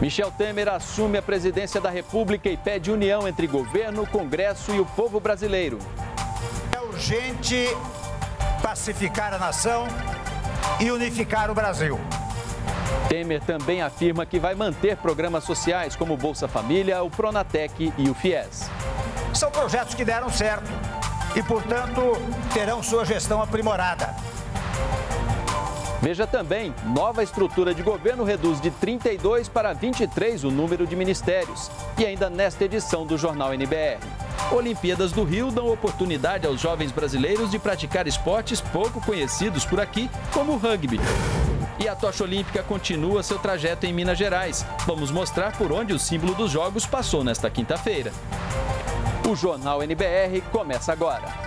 Michel Temer assume a presidência da República e pede união entre governo, Congresso e o povo brasileiro. É urgente pacificar a nação e unificar o Brasil. Temer também afirma que vai manter programas sociais como o Bolsa Família, o Pronatec e o FIES. São projetos que deram certo e, portanto, terão sua gestão aprimorada. Veja também, nova estrutura de governo reduz de 32 para 23 o número de ministérios. E ainda nesta edição do Jornal NBR. Olimpíadas do Rio dão oportunidade aos jovens brasileiros de praticar esportes pouco conhecidos por aqui, como o rugby. E a tocha olímpica continua seu trajeto em Minas Gerais. Vamos mostrar por onde o símbolo dos Jogos passou nesta quinta-feira. O Jornal NBR começa agora.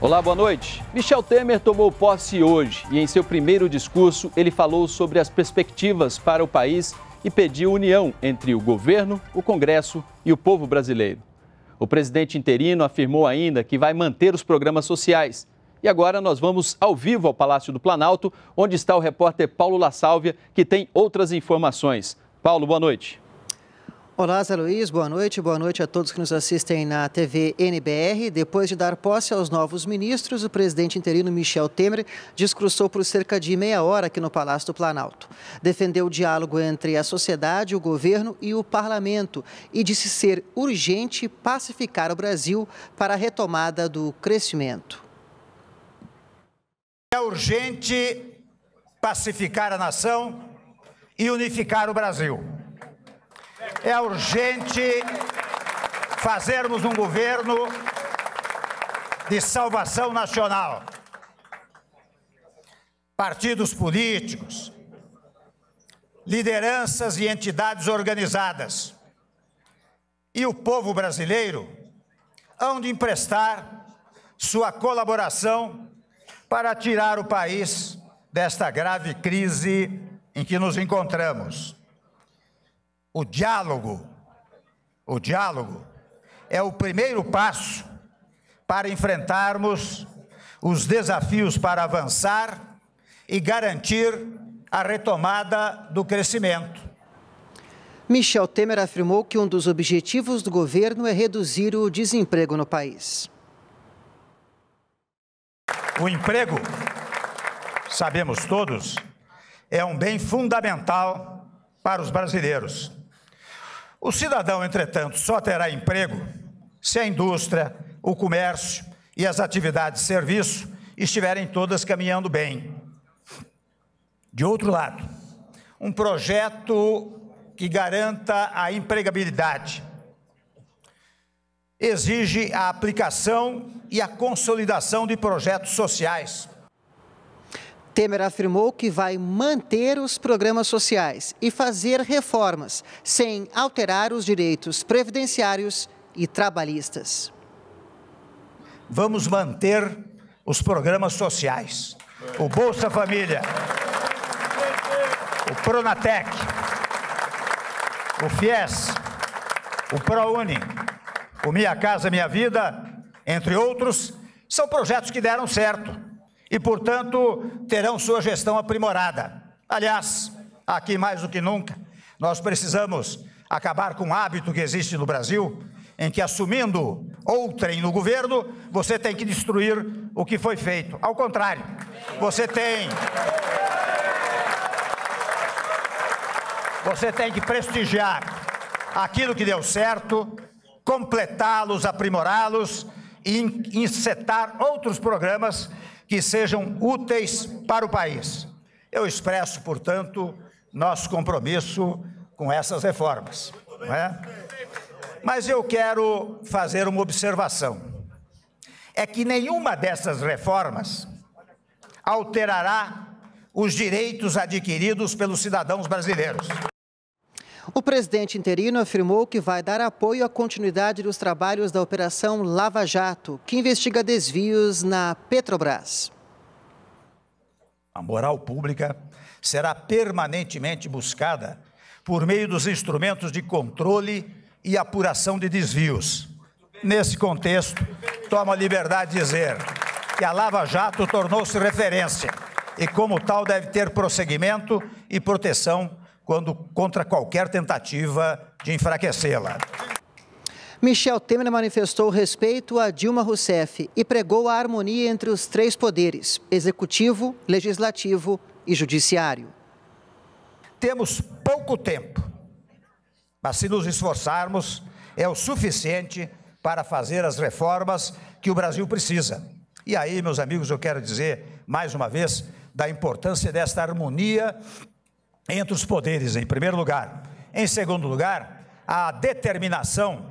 Olá, boa noite. Michel Temer tomou posse hoje e, em seu primeiro discurso, ele falou sobre as perspectivas para o país e pediu união entre o governo, o Congresso e o povo brasileiro. O presidente interino afirmou ainda que vai manter os programas sociais. E agora nós vamos ao vivo ao Palácio do Planalto, onde está o repórter Paulo La Sálvia, que tem outras informações. Paulo, boa noite. Olá, Zé Luiz, boa noite. Boa noite a todos que nos assistem na TV NBR. Depois de dar posse aos novos ministros, o presidente interino Michel Temer discursou por cerca de meia hora aqui no Palácio do Planalto. Defendeu o diálogo entre a sociedade, o governo e o parlamento e disse ser urgente pacificar o Brasil para a retomada do crescimento. É urgente pacificar a nação e unificar o Brasil. É urgente fazermos um governo de salvação nacional. Partidos políticos, lideranças e entidades organizadas e o povo brasileiro hão de emprestar sua colaboração para tirar o país desta grave crise em que nos encontramos. O diálogo, o diálogo é o primeiro passo para enfrentarmos os desafios para avançar e garantir a retomada do crescimento. Michel Temer afirmou que um dos objetivos do governo é reduzir o desemprego no país. O emprego, sabemos todos, é um bem fundamental para os brasileiros. O cidadão, entretanto, só terá emprego se a indústria, o comércio e as atividades de serviço estiverem todas caminhando bem. De outro lado, um projeto que garanta a empregabilidade exige a aplicação e a consolidação de projetos sociais Temer afirmou que vai manter os programas sociais e fazer reformas, sem alterar os direitos previdenciários e trabalhistas. Vamos manter os programas sociais. O Bolsa Família, o Pronatec, o FIES, o ProUni, o Minha Casa Minha Vida, entre outros, são projetos que deram certo e, portanto, terão sua gestão aprimorada. Aliás, aqui mais do que nunca, nós precisamos acabar com o hábito que existe no Brasil, em que assumindo outrem no governo, você tem que destruir o que foi feito. Ao contrário, você tem Você tem que prestigiar aquilo que deu certo, completá-los, aprimorá-los e insetar outros programas que sejam úteis para o país. Eu expresso, portanto, nosso compromisso com essas reformas. É? Mas eu quero fazer uma observação. É que nenhuma dessas reformas alterará os direitos adquiridos pelos cidadãos brasileiros. O presidente interino afirmou que vai dar apoio à continuidade dos trabalhos da Operação Lava Jato, que investiga desvios na Petrobras. A moral pública será permanentemente buscada por meio dos instrumentos de controle e apuração de desvios. Nesse contexto, tomo a liberdade de dizer que a Lava Jato tornou-se referência e, como tal, deve ter prosseguimento e proteção quando, contra qualquer tentativa de enfraquecê-la. Michel Temer manifestou respeito a Dilma Rousseff e pregou a harmonia entre os três poderes: executivo, legislativo e judiciário. Temos pouco tempo, mas se nos esforçarmos, é o suficiente para fazer as reformas que o Brasil precisa. E aí, meus amigos, eu quero dizer mais uma vez da importância desta harmonia entre os poderes, em primeiro lugar. Em segundo lugar, a determinação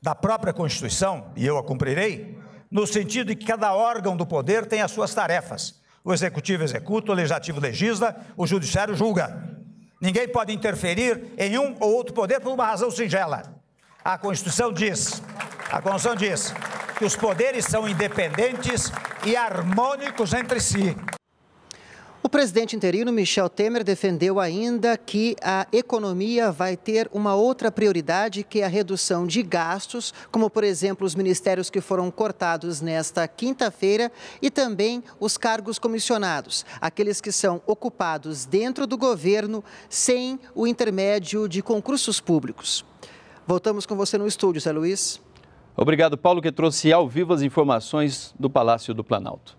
da própria Constituição, e eu a cumprirei, no sentido de que cada órgão do poder tem as suas tarefas. O executivo executa, o legislativo legisla, o judiciário julga. Ninguém pode interferir em um ou outro poder por uma razão singela. A Constituição diz, a Constituição diz que os poderes são independentes e harmônicos entre si. O presidente interino Michel Temer defendeu ainda que a economia vai ter uma outra prioridade, que é a redução de gastos, como, por exemplo, os ministérios que foram cortados nesta quinta-feira e também os cargos comissionados, aqueles que são ocupados dentro do governo sem o intermédio de concursos públicos. Voltamos com você no estúdio, Zé Luiz. Obrigado, Paulo, que trouxe ao vivo as informações do Palácio do Planalto.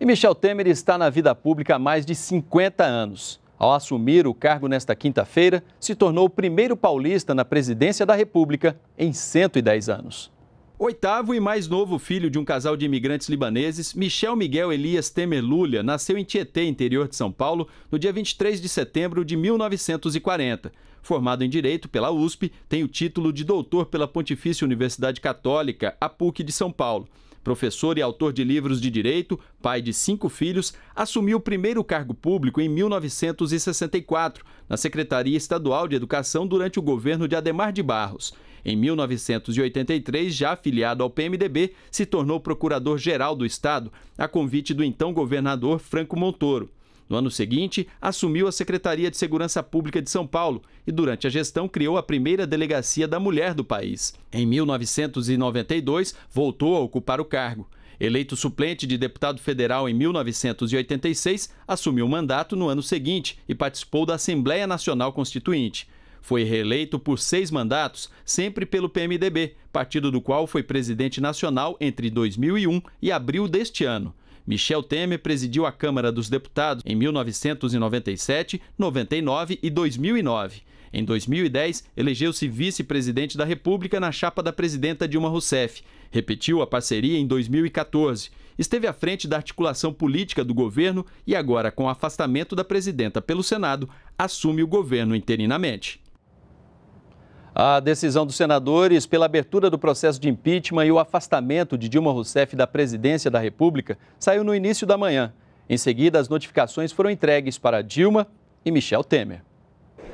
E Michel Temer está na vida pública há mais de 50 anos. Ao assumir o cargo nesta quinta-feira, se tornou o primeiro paulista na presidência da República em 110 anos. Oitavo e mais novo filho de um casal de imigrantes libaneses, Michel Miguel Elias Temer Lulha nasceu em Tietê, interior de São Paulo, no dia 23 de setembro de 1940. Formado em Direito pela USP, tem o título de doutor pela Pontifícia Universidade Católica, a PUC de São Paulo. Professor e autor de livros de direito, pai de cinco filhos, assumiu o primeiro cargo público em 1964, na Secretaria Estadual de Educação durante o governo de Ademar de Barros. Em 1983, já afiliado ao PMDB, se tornou procurador-geral do Estado, a convite do então governador Franco Montoro. No ano seguinte, assumiu a Secretaria de Segurança Pública de São Paulo e, durante a gestão, criou a primeira delegacia da mulher do país. Em 1992, voltou a ocupar o cargo. Eleito suplente de deputado federal em 1986, assumiu o mandato no ano seguinte e participou da Assembleia Nacional Constituinte. Foi reeleito por seis mandatos, sempre pelo PMDB, partido do qual foi presidente nacional entre 2001 e abril deste ano. Michel Temer presidiu a Câmara dos Deputados em 1997, 99 e 2009. Em 2010, elegeu-se vice-presidente da República na chapa da presidenta Dilma Rousseff. Repetiu a parceria em 2014. Esteve à frente da articulação política do governo e agora, com o afastamento da presidenta pelo Senado, assume o governo interinamente. A decisão dos senadores pela abertura do processo de impeachment e o afastamento de Dilma Rousseff da presidência da República saiu no início da manhã. Em seguida, as notificações foram entregues para Dilma e Michel Temer.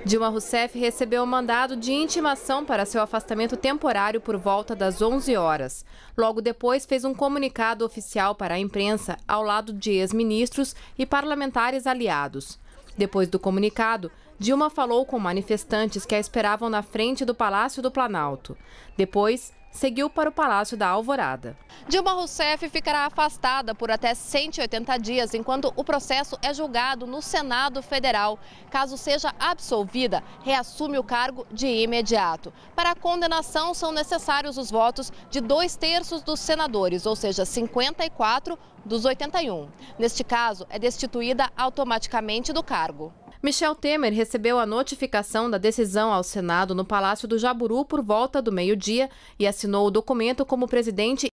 Dilma Rousseff recebeu o mandado de intimação para seu afastamento temporário por volta das 11 horas. Logo depois, fez um comunicado oficial para a imprensa ao lado de ex-ministros e parlamentares aliados. Depois do comunicado, Dilma falou com manifestantes que a esperavam na frente do Palácio do Planalto. Depois, seguiu para o Palácio da Alvorada. Dilma Rousseff ficará afastada por até 180 dias enquanto o processo é julgado no Senado Federal. Caso seja absolvida, reassume o cargo de imediato. Para a condenação, são necessários os votos de dois terços dos senadores, ou seja, 54 dos 81. Neste caso, é destituída automaticamente do cargo. Michel Temer recebeu a notificação da decisão ao Senado no Palácio do Jaburu por volta do meio-dia e assinou o documento como presidente.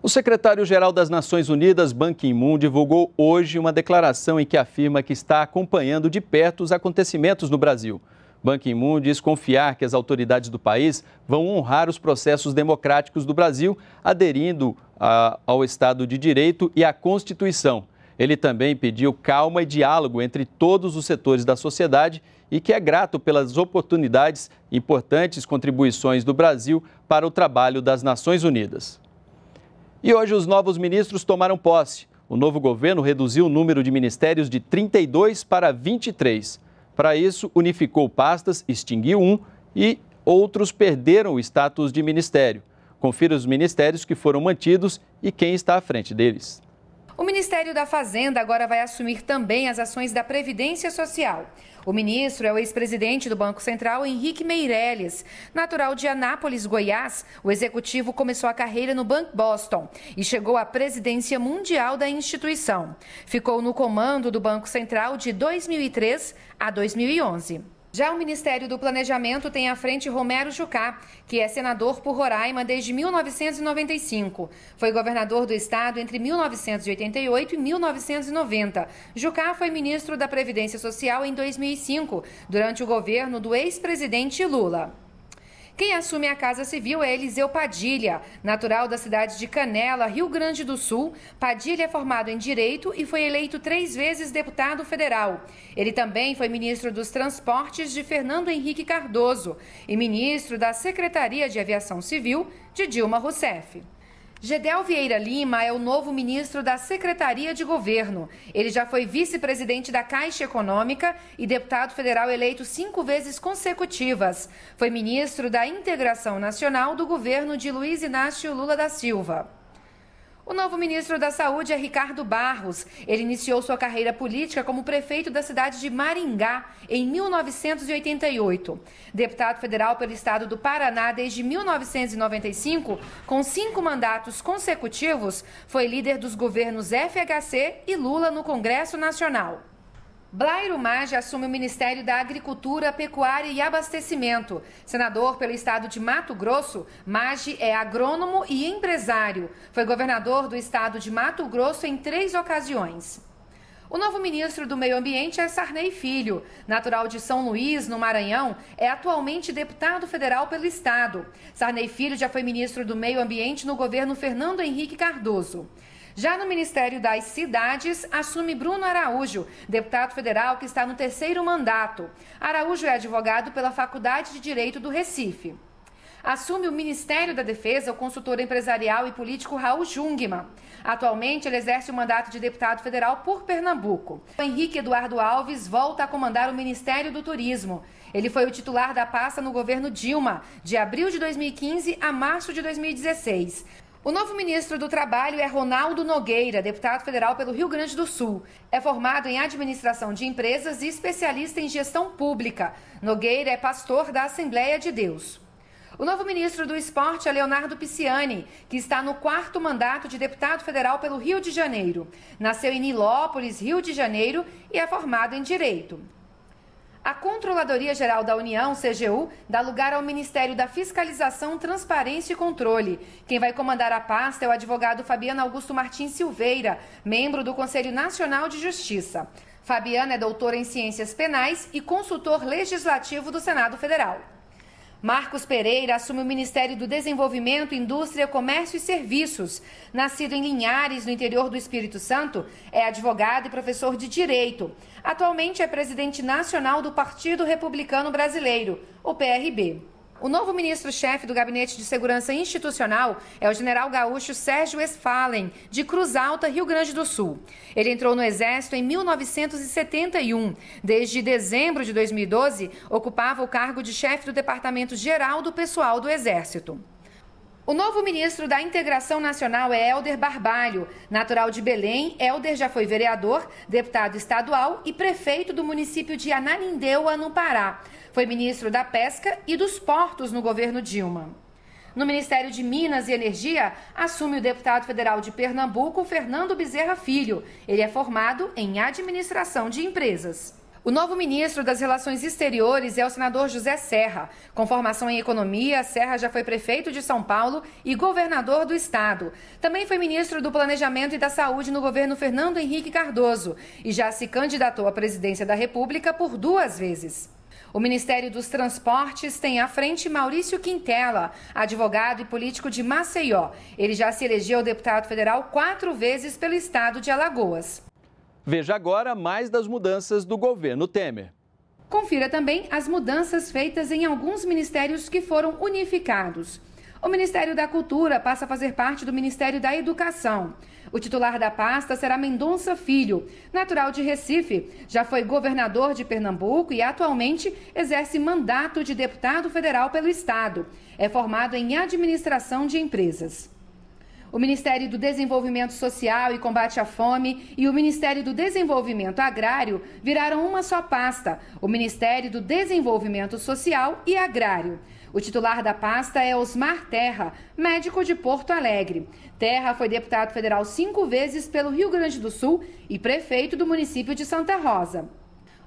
O secretário-geral das Nações Unidas, Ban Ki-moon, divulgou hoje uma declaração em que afirma que está acompanhando de perto os acontecimentos no Brasil. Ban Ki-moon diz confiar que as autoridades do país vão honrar os processos democráticos do Brasil, aderindo a, ao Estado de Direito e à Constituição. Ele também pediu calma e diálogo entre todos os setores da sociedade e que é grato pelas oportunidades e importantes contribuições do Brasil para o trabalho das Nações Unidas. E hoje os novos ministros tomaram posse. O novo governo reduziu o número de ministérios de 32 para 23. Para isso, unificou pastas, extinguiu um e outros perderam o status de ministério. Confira os ministérios que foram mantidos e quem está à frente deles. O Ministério da Fazenda agora vai assumir também as ações da Previdência Social. O ministro é o ex-presidente do Banco Central, Henrique Meirelles. Natural de Anápolis, Goiás, o executivo começou a carreira no Banco Boston e chegou à presidência mundial da instituição. Ficou no comando do Banco Central de 2003 a 2011. Já o Ministério do Planejamento tem à frente Romero Jucá, que é senador por Roraima desde 1995. Foi governador do estado entre 1988 e 1990. Jucá foi ministro da Previdência Social em 2005, durante o governo do ex-presidente Lula. Quem assume a Casa Civil é Eliseu Padilha, natural da cidade de Canela, Rio Grande do Sul. Padilha é formado em Direito e foi eleito três vezes deputado federal. Ele também foi ministro dos Transportes de Fernando Henrique Cardoso e ministro da Secretaria de Aviação Civil de Dilma Rousseff. Gedel Vieira Lima é o novo ministro da Secretaria de Governo. Ele já foi vice-presidente da Caixa Econômica e deputado federal eleito cinco vezes consecutivas. Foi ministro da Integração Nacional do governo de Luiz Inácio Lula da Silva. O novo ministro da Saúde é Ricardo Barros. Ele iniciou sua carreira política como prefeito da cidade de Maringá em 1988. Deputado federal pelo estado do Paraná desde 1995, com cinco mandatos consecutivos, foi líder dos governos FHC e Lula no Congresso Nacional. Blairo Maggi assume o Ministério da Agricultura, Pecuária e Abastecimento. Senador pelo estado de Mato Grosso, Maggi é agrônomo e empresário. Foi governador do estado de Mato Grosso em três ocasiões. O novo ministro do Meio Ambiente é Sarney Filho. Natural de São Luís, no Maranhão, é atualmente deputado federal pelo Estado. Sarney Filho já foi ministro do Meio Ambiente no governo Fernando Henrique Cardoso. Já no Ministério das Cidades, assume Bruno Araújo, deputado federal que está no terceiro mandato. Araújo é advogado pela Faculdade de Direito do Recife. Assume o Ministério da Defesa o consultor empresarial e político Raul Jungmann. Atualmente, ele exerce o mandato de deputado federal por Pernambuco. Henrique Eduardo Alves volta a comandar o Ministério do Turismo. Ele foi o titular da pasta no governo Dilma, de abril de 2015 a março de 2016. O novo ministro do Trabalho é Ronaldo Nogueira, deputado federal pelo Rio Grande do Sul. É formado em administração de empresas e especialista em gestão pública. Nogueira é pastor da Assembleia de Deus. O novo ministro do Esporte é Leonardo Pisciani, que está no quarto mandato de deputado federal pelo Rio de Janeiro. Nasceu em Nilópolis, Rio de Janeiro, e é formado em Direito. A Controladoria Geral da União, CGU, dá lugar ao Ministério da Fiscalização, Transparência e Controle. Quem vai comandar a pasta é o advogado Fabiano Augusto Martins Silveira, membro do Conselho Nacional de Justiça. Fabiano é doutor em Ciências Penais e consultor legislativo do Senado Federal. Marcos Pereira assume o Ministério do Desenvolvimento, Indústria, Comércio e Serviços. Nascido em Linhares, no interior do Espírito Santo, é advogado e professor de Direito. Atualmente é presidente nacional do Partido Republicano Brasileiro, o PRB. O novo ministro-chefe do Gabinete de Segurança Institucional é o general gaúcho Sérgio Westphalen, de Cruz Alta, Rio Grande do Sul. Ele entrou no Exército em 1971. Desde dezembro de 2012, ocupava o cargo de chefe do Departamento Geral do Pessoal do Exército. O novo ministro da Integração Nacional é Helder Barbalho. Natural de Belém, Helder já foi vereador, deputado estadual e prefeito do município de Ananindeua, no Pará. Foi ministro da Pesca e dos Portos no governo Dilma. No Ministério de Minas e Energia, assume o deputado federal de Pernambuco, Fernando Bezerra Filho. Ele é formado em administração de empresas. O novo ministro das Relações Exteriores é o senador José Serra. Com formação em economia, Serra já foi prefeito de São Paulo e governador do estado. Também foi ministro do Planejamento e da Saúde no governo Fernando Henrique Cardoso e já se candidatou à presidência da República por duas vezes. O Ministério dos Transportes tem à frente Maurício Quintela, advogado e político de Maceió. Ele já se elegeu deputado federal quatro vezes pelo estado de Alagoas. Veja agora mais das mudanças do governo Temer. Confira também as mudanças feitas em alguns ministérios que foram unificados. O Ministério da Cultura passa a fazer parte do Ministério da Educação. O titular da pasta será Mendonça Filho, natural de Recife. Já foi governador de Pernambuco e atualmente exerce mandato de deputado federal pelo Estado. É formado em administração de empresas. O Ministério do Desenvolvimento Social e Combate à Fome e o Ministério do Desenvolvimento Agrário viraram uma só pasta, o Ministério do Desenvolvimento Social e Agrário. O titular da pasta é Osmar Terra, médico de Porto Alegre. Terra foi deputado federal cinco vezes pelo Rio Grande do Sul e prefeito do município de Santa Rosa.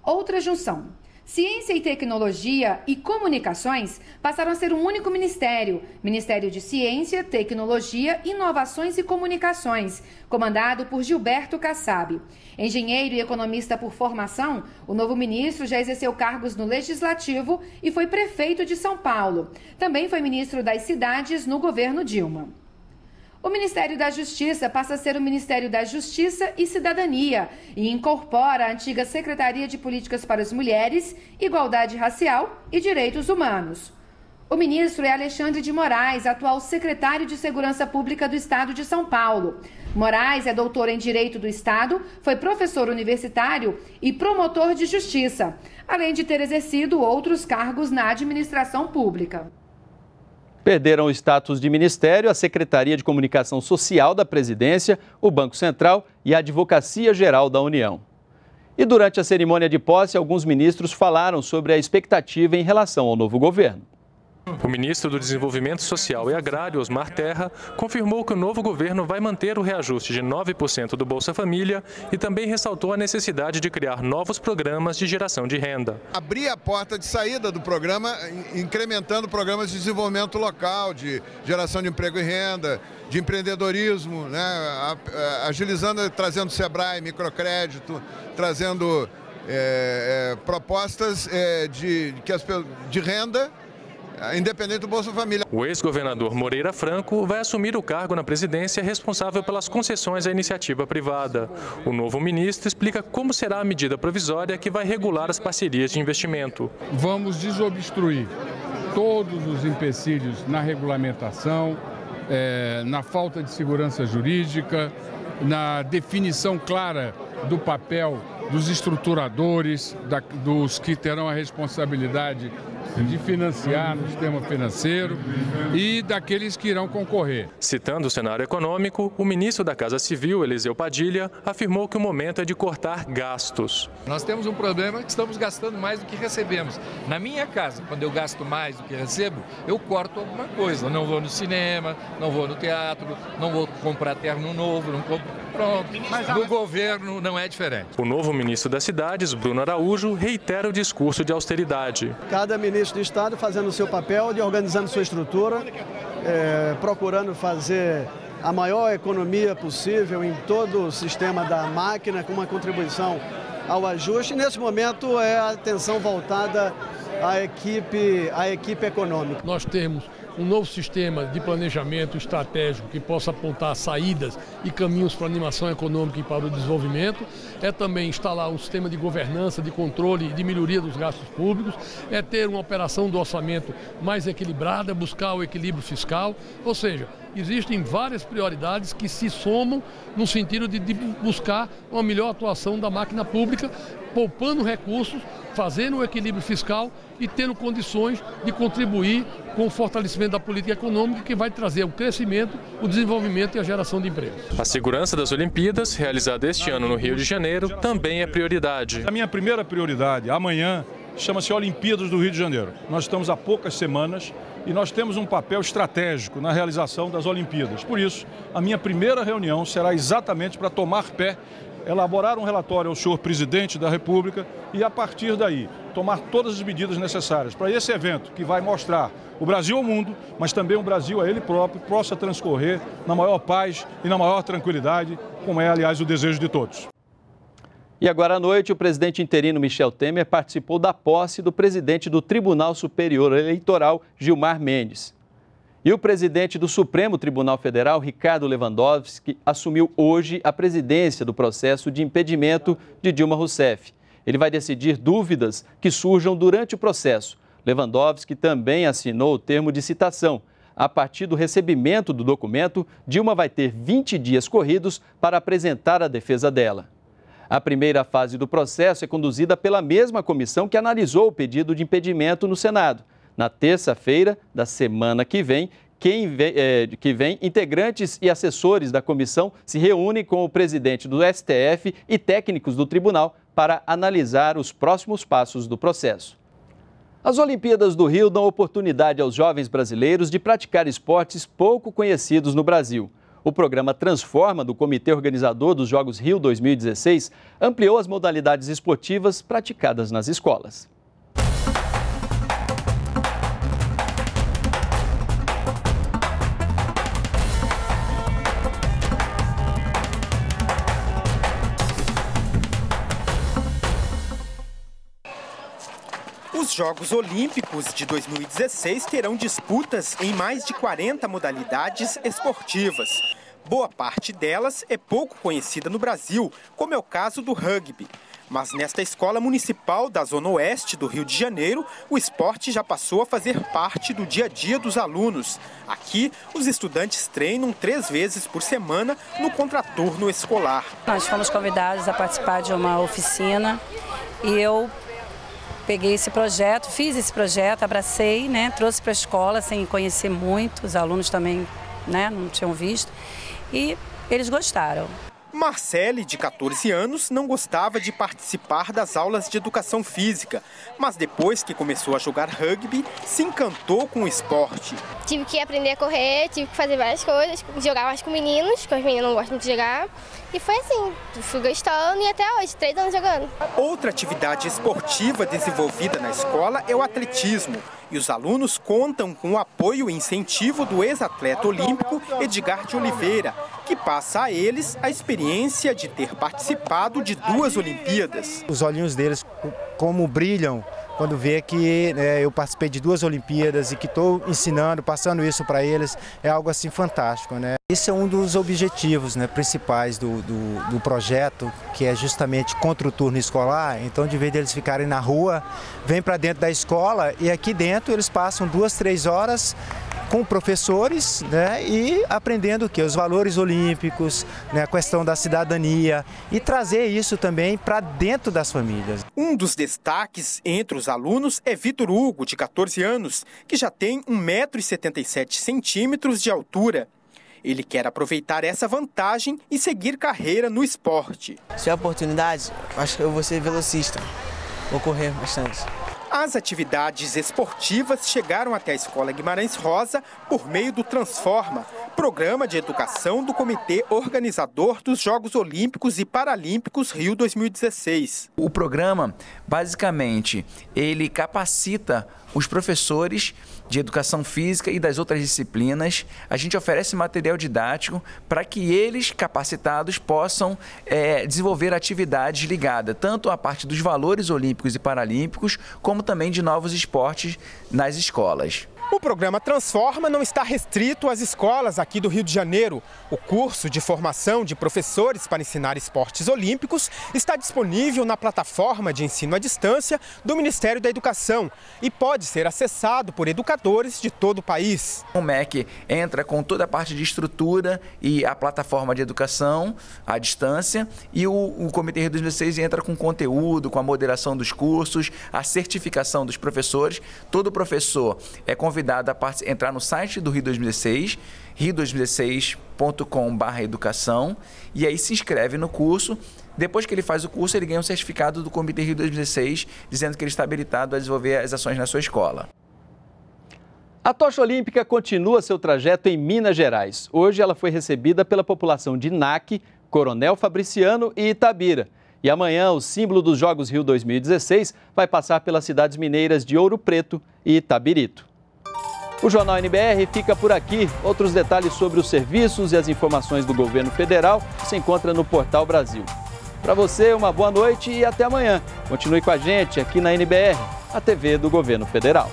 Outra junção. Ciência e Tecnologia e Comunicações passaram a ser um único ministério, Ministério de Ciência, Tecnologia, Inovações e Comunicações, comandado por Gilberto Kassab. Engenheiro e economista por formação, o novo ministro já exerceu cargos no Legislativo e foi prefeito de São Paulo. Também foi ministro das Cidades no governo Dilma. O Ministério da Justiça passa a ser o Ministério da Justiça e Cidadania e incorpora a antiga Secretaria de Políticas para as Mulheres, Igualdade Racial e Direitos Humanos. O ministro é Alexandre de Moraes, atual secretário de Segurança Pública do Estado de São Paulo. Moraes é doutor em Direito do Estado, foi professor universitário e promotor de justiça, além de ter exercido outros cargos na administração pública. Perderam o status de ministério a Secretaria de Comunicação Social da Presidência, o Banco Central e a Advocacia Geral da União. E durante a cerimônia de posse, alguns ministros falaram sobre a expectativa em relação ao novo governo. O ministro do Desenvolvimento Social e Agrário, Osmar Terra, confirmou que o novo governo vai manter o reajuste de 9% do Bolsa Família e também ressaltou a necessidade de criar novos programas de geração de renda. Abrir a porta de saída do programa, incrementando programas de desenvolvimento local, de geração de emprego e renda, de empreendedorismo, né? agilizando, trazendo Sebrae, microcrédito, trazendo é, é, propostas é, de, de, de renda independente do Bolsa Família. O ex-governador Moreira Franco vai assumir o cargo na presidência responsável pelas concessões à iniciativa privada. O novo ministro explica como será a medida provisória que vai regular as parcerias de investimento. Vamos desobstruir todos os empecilhos na regulamentação, é, na falta de segurança jurídica, na definição clara do papel dos estruturadores, da, dos que terão a responsabilidade de financiar no sistema financeiro e daqueles que irão concorrer. Citando o cenário econômico, o ministro da Casa Civil, Eliseu Padilha, afirmou que o momento é de cortar gastos. Nós temos um problema que estamos gastando mais do que recebemos. Na minha casa, quando eu gasto mais do que recebo, eu corto alguma coisa. Não vou no cinema, não vou no teatro, não vou comprar terno novo, não compro Pronto. Mas no governo não é diferente. O novo ministro das Cidades, Bruno Araújo, reitera o discurso de austeridade. Cada ministro de Estado fazendo o seu papel, de organizando sua estrutura, é, procurando fazer a maior economia possível em todo o sistema da máquina, com uma contribuição ao ajuste. Nesse momento é a atenção voltada à equipe, à equipe econômica. Nós temos um novo sistema de planejamento estratégico que possa apontar saídas e caminhos para a animação econômica e para o desenvolvimento, é também instalar um sistema de governança, de controle e de melhoria dos gastos públicos, é ter uma operação do orçamento mais equilibrada, buscar o equilíbrio fiscal, ou seja, existem várias prioridades que se somam no sentido de, de buscar uma melhor atuação da máquina pública, poupando recursos, fazendo o equilíbrio fiscal e tendo condições de contribuir com o fortalecimento da política econômica que vai trazer o crescimento, o desenvolvimento e a geração de empregos. A segurança das Olimpíadas, realizada este ano no Rio de Janeiro, também é prioridade. A minha primeira prioridade, amanhã, chama-se Olimpíadas do Rio de Janeiro. Nós estamos há poucas semanas e nós temos um papel estratégico na realização das Olimpíadas. Por isso, a minha primeira reunião será exatamente para tomar pé elaborar um relatório ao senhor presidente da República e, a partir daí, tomar todas as medidas necessárias para esse evento que vai mostrar o Brasil ao mundo, mas também o Brasil a ele próprio, possa transcorrer na maior paz e na maior tranquilidade, como é, aliás, o desejo de todos. E agora à noite, o presidente interino Michel Temer participou da posse do presidente do Tribunal Superior Eleitoral, Gilmar Mendes. E o presidente do Supremo Tribunal Federal, Ricardo Lewandowski, assumiu hoje a presidência do processo de impedimento de Dilma Rousseff. Ele vai decidir dúvidas que surjam durante o processo. Lewandowski também assinou o termo de citação. A partir do recebimento do documento, Dilma vai ter 20 dias corridos para apresentar a defesa dela. A primeira fase do processo é conduzida pela mesma comissão que analisou o pedido de impedimento no Senado. Na terça-feira da semana que vem, quem vem, é, que vem, integrantes e assessores da comissão se reúnem com o presidente do STF e técnicos do tribunal para analisar os próximos passos do processo. As Olimpíadas do Rio dão oportunidade aos jovens brasileiros de praticar esportes pouco conhecidos no Brasil. O programa Transforma, do comitê organizador dos Jogos Rio 2016, ampliou as modalidades esportivas praticadas nas escolas. Os Jogos Olímpicos de 2016 terão disputas em mais de 40 modalidades esportivas. Boa parte delas é pouco conhecida no Brasil, como é o caso do rugby. Mas nesta escola municipal da Zona Oeste do Rio de Janeiro, o esporte já passou a fazer parte do dia a dia dos alunos. Aqui, os estudantes treinam três vezes por semana no contraturno escolar. Nós fomos convidados a participar de uma oficina e eu peguei esse projeto, fiz esse projeto, abracei, né, trouxe para a escola sem conhecer muito, os alunos também né, não tinham visto e eles gostaram. Marcele, de 14 anos, não gostava de participar das aulas de educação física, mas depois que começou a jogar rugby, se encantou com o esporte. Tive que aprender a correr, tive que fazer várias coisas, jogar mais com meninos, que os meninos não gostam de jogar. E foi assim, fui gostando e até hoje, três anos jogando. Outra atividade esportiva desenvolvida na escola é o atletismo. E os alunos contam com o apoio e incentivo do ex-atleta olímpico Edgar de Oliveira, que passa a eles a experiência de ter participado de duas Olimpíadas. Os olhinhos deles, como brilham quando vê que né, eu participei de duas Olimpíadas e que estou ensinando, passando isso para eles, é algo assim fantástico. Né? Esse é um dos objetivos né, principais do, do, do, projeto, que é justamente contra o turno escolar. Então, de vez deles ficarem na rua, vem para dentro da escola e aqui dentro eles passam duas, três horas com professores né, e aprendendo o que? Os valores olímpicos, né, a questão da cidadania e trazer isso também para dentro das famílias. Um dos destaques entre os alunos é Vitor Hugo, de 14 anos, que já tem 1,77m de altura. Ele quer aproveitar essa vantagem e seguir carreira no esporte. Se é oportunidade, acho que eu vou ser velocista. Vou correr bastante. As atividades esportivas chegaram até a Escola Guimarães Rosa por meio do Transforma, programa de educação do Comitê Organizador dos Jogos Olímpicos e Paralímpicos Rio 2016. O programa, basicamente, ele capacita os professores de educação física e das outras disciplinas. A gente oferece material didático para que eles, capacitados, possam é, desenvolver atividades ligadas tanto à parte dos valores olímpicos e paralímpicos, como também de novos esportes nas escolas. O programa Transforma não está restrito às escolas aqui do Rio de Janeiro. O curso de formação de professores para ensinar esportes olímpicos está disponível na plataforma de ensino à distância do Ministério da Educação e pode ser acessado por educadores de todo o país. O MEC entra com toda a parte de estrutura e a plataforma de educação à distância e o, o Comitê Rio 2006 entra com conteúdo, com a moderação dos cursos, a certificação dos professores. Todo professor é convidado convidado a entrar no site do Rio 2016, rio2016.com.br educação, e aí se inscreve no curso. Depois que ele faz o curso, ele ganha um certificado do Comitê Rio 2016, dizendo que ele está habilitado a desenvolver as ações na sua escola. A tocha olímpica continua seu trajeto em Minas Gerais. Hoje ela foi recebida pela população de NAC, Coronel Fabriciano e Itabira. E amanhã o símbolo dos Jogos Rio 2016 vai passar pelas cidades mineiras de Ouro Preto e Itabirito. O Jornal NBR fica por aqui. Outros detalhes sobre os serviços e as informações do governo federal se encontra no Portal Brasil. Para você, uma boa noite e até amanhã. Continue com a gente aqui na NBR, a TV do governo federal.